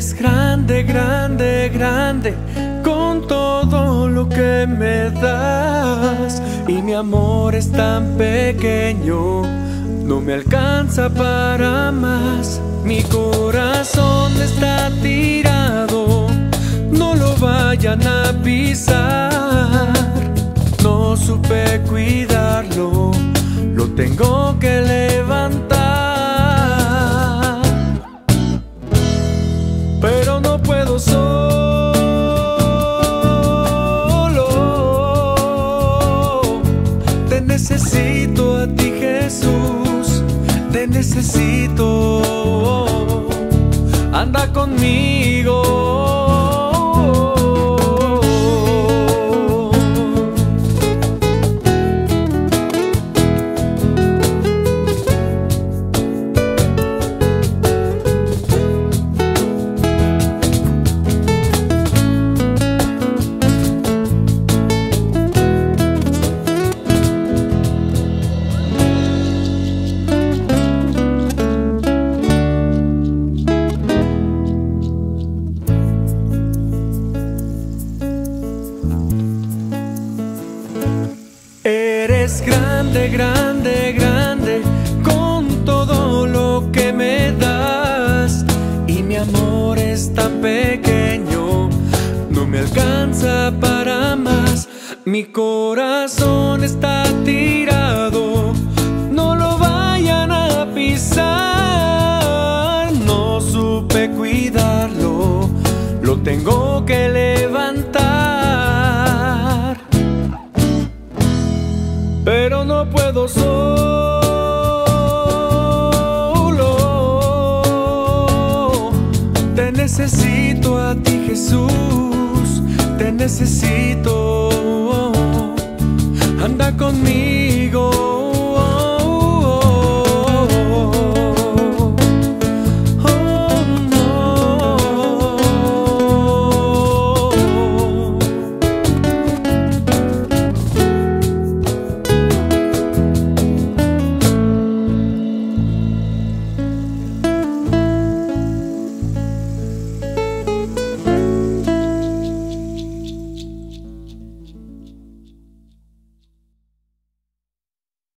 Eres grande, grande, grande con todo lo que me das. Y mi amor es tan pequeño, no me alcanza para más. Mi corazón está tirado, no lo vayan a pisar. No supe cuidarlo, lo tengo que levantar. Necesito a ti, Jesús. Te necesito. Anda conmigo. Eres grande, grande, grande con todo lo que me das. Y mi amor es tan pequeño, no me alcanza para más. Mi corazón está tirado, no lo vayan a pisar. No supe cuidarlo, lo tengo que levantar puedo solo. Te necesito a ti, Jesús, te necesito.